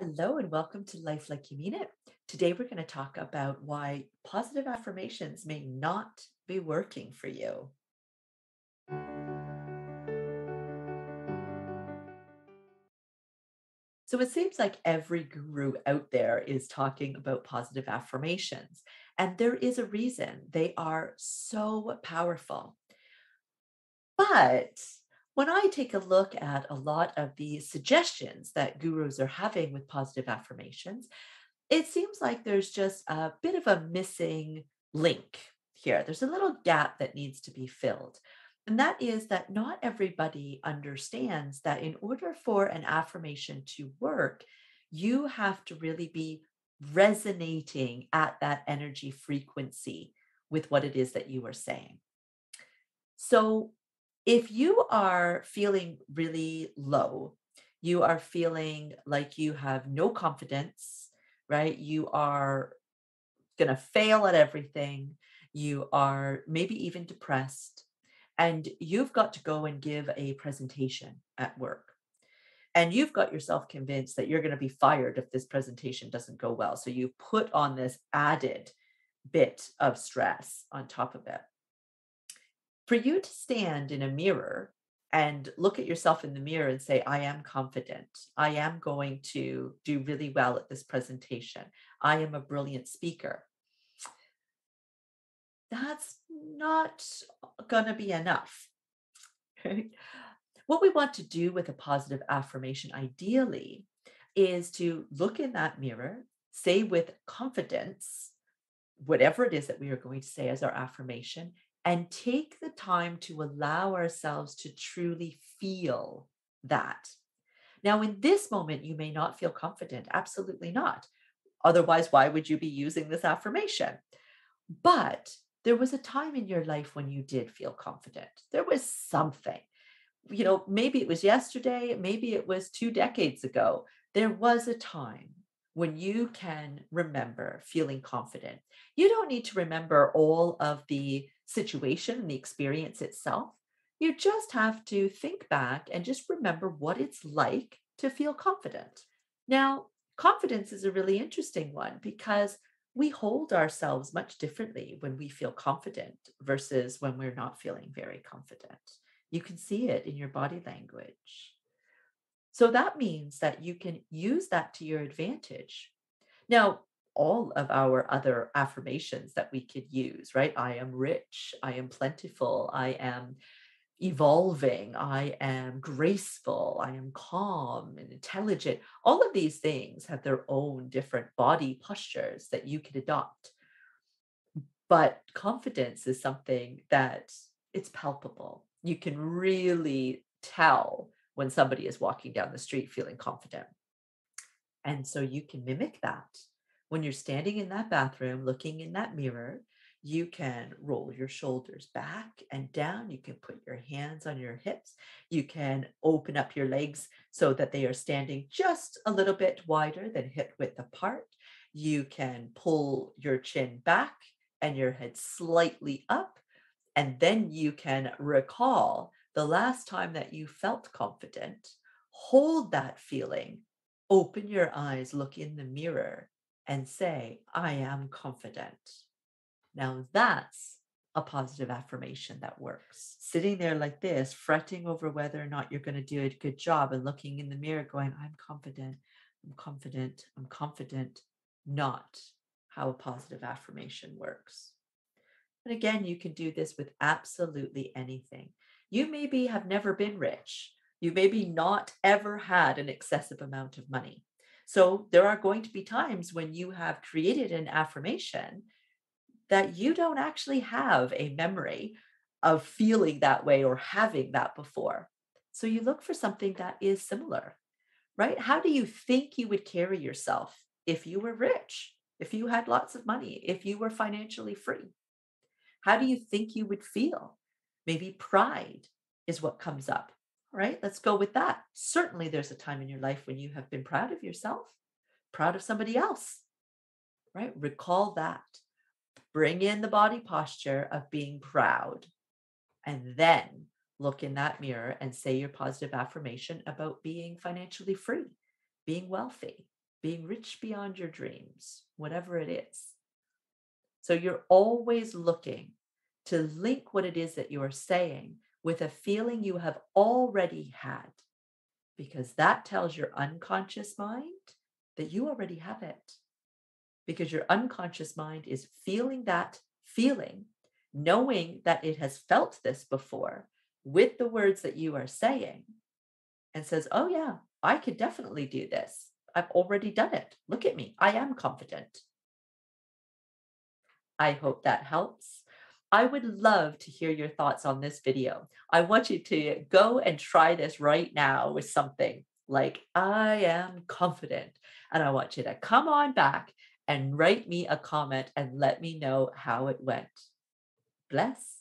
Hello and welcome to Life Like You Mean It. Today we're going to talk about why positive affirmations may not be working for you. So it seems like every guru out there is talking about positive affirmations, and there is a reason they are so powerful. But when I take a look at a lot of the suggestions that gurus are having with positive affirmations, it seems like there's just a bit of a missing link here. There's a little gap that needs to be filled. And that is that not everybody understands that in order for an affirmation to work, you have to really be resonating at that energy frequency with what it is that you are saying. So if you are feeling really low, you are feeling like you have no confidence, right? You are going to fail at everything. You are maybe even depressed, and you've got to go and give a presentation at work. And you've got yourself convinced that you're going to be fired if this presentation doesn't go well. So you put on this added bit of stress on top of it for you to stand in a mirror and look at yourself in the mirror and say, I am confident. I am going to do really well at this presentation. I am a brilliant speaker. That's not going to be enough. What we want to do with a positive affirmation, ideally, is to look in that mirror, say with confidence, whatever it is that we are going to say as our affirmation, and take the time to allow ourselves to truly feel that. Now, in this moment, you may not feel confident. Absolutely not. Otherwise, why would you be using this affirmation? But there was a time in your life when you did feel confident. There was something. You know, maybe it was yesterday, maybe it was two decades ago. There was a time when you can remember feeling confident. You don't need to remember all of the situation and the experience itself. You just have to think back and just remember what it's like to feel confident. Now, confidence is a really interesting one because we hold ourselves much differently when we feel confident versus when we're not feeling very confident. You can see it in your body language. So that means that you can use that to your advantage. Now, all of our other affirmations that we could use, right? I am rich, I am plentiful, I am evolving, I am graceful, I am calm and intelligent. All of these things have their own different body postures that you can adopt. But confidence is something that it's palpable. You can really tell when somebody is walking down the street feeling confident. And so you can mimic that when you're standing in that bathroom looking in that mirror, you can roll your shoulders back and down. You can put your hands on your hips. You can open up your legs so that they are standing just a little bit wider than hip width apart. You can pull your chin back and your head slightly up. And then you can recall the last time that you felt confident. Hold that feeling. Open your eyes, look in the mirror, and say, I am confident. Now that's a positive affirmation that works. Sitting there like this, fretting over whether or not you're going to do a good job and looking in the mirror going, I'm confident, I'm confident, I'm confident, not how a positive affirmation works. And again, you can do this with absolutely anything. You maybe have never been rich. You maybe not ever had an excessive amount of money. So there are going to be times when you have created an affirmation that you don't actually have a memory of feeling that way or having that before. So you look for something that is similar, right? How do you think you would carry yourself if you were rich, if you had lots of money, if you were financially free? How do you think you would feel? Maybe pride is what comes up right? Let's go with that. Certainly, there's a time in your life when you have been proud of yourself, proud of somebody else, right? Recall that. Bring in the body posture of being proud. And then look in that mirror and say your positive affirmation about being financially free, being wealthy. being rich beyond your dreams, whatever it is. So you're always looking to link what it is that you are saying with a feeling you have already had, because that tells your unconscious mind that you already have it. Because your unconscious mind is feeling that feeling, knowing that it has felt this before with the words that you are saying, and says, Oh, yeah, I could definitely do this. I've already done it. Look at me. I am confident. I hope that helps. I would love to hear your thoughts on this video. I want you to go and try this right now with something like, I am confident. And I want you to come on back and write me a comment and let me know how it went. Bless.